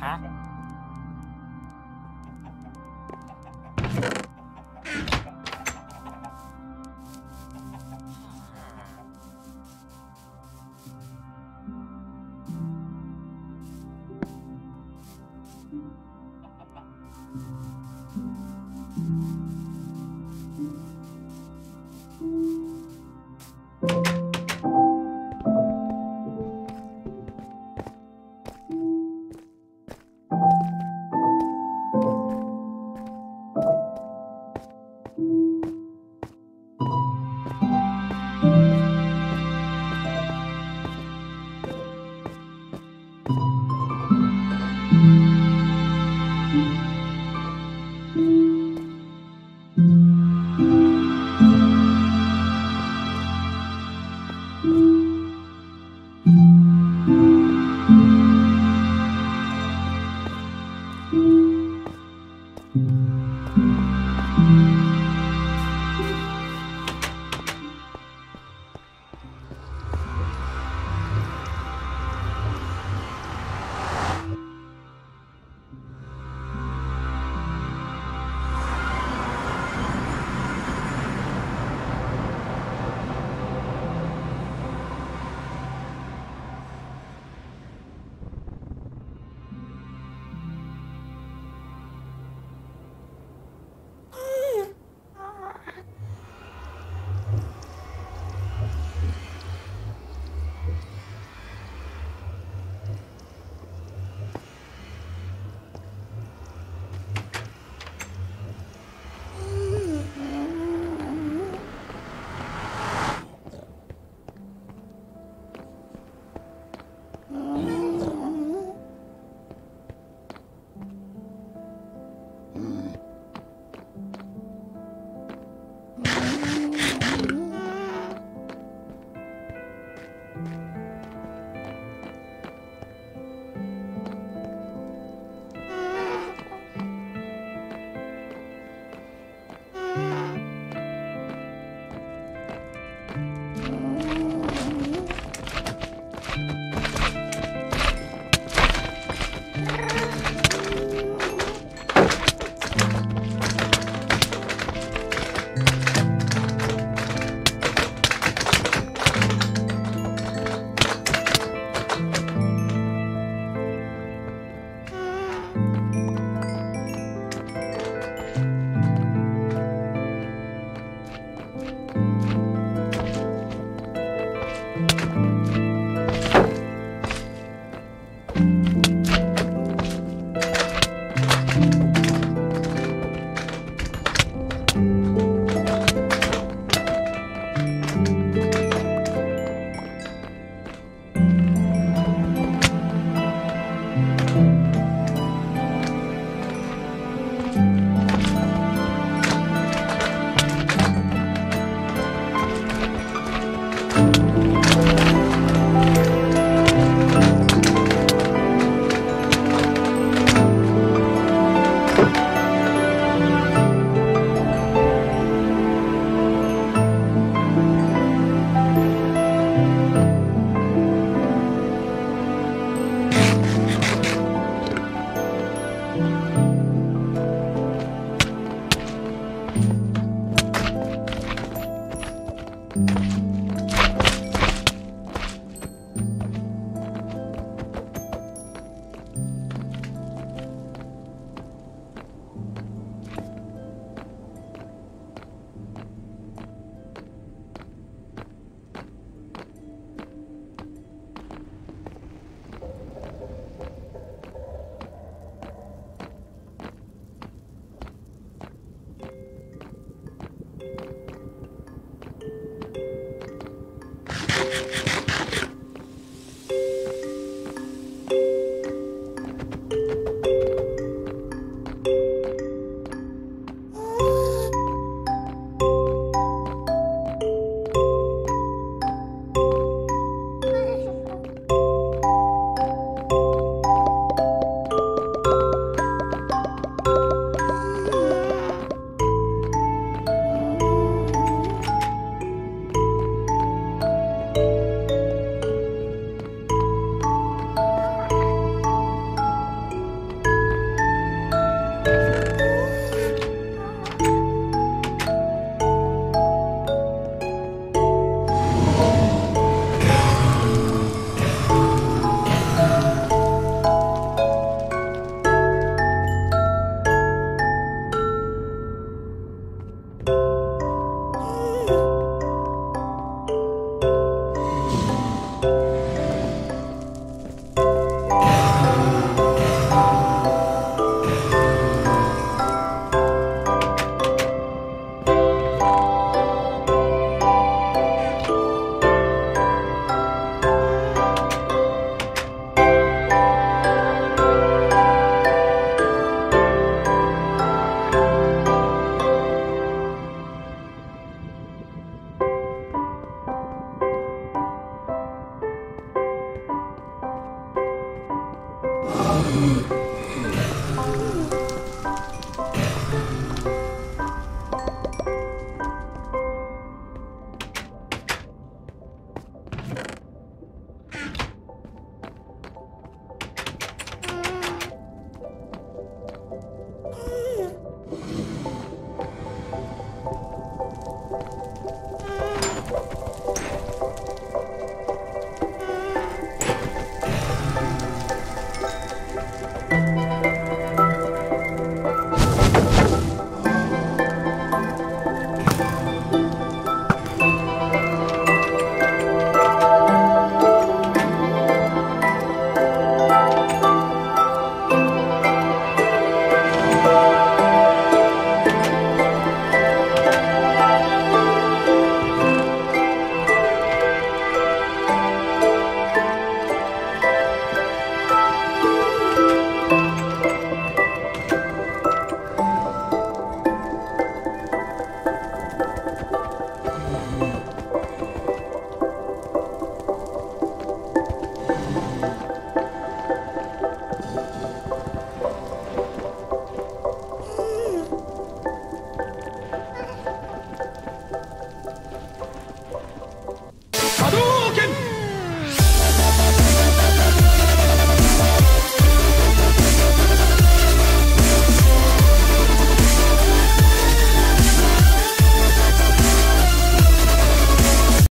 happen.